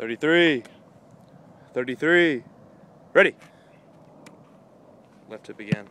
33, 33, ready. Left to begin.